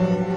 Amen.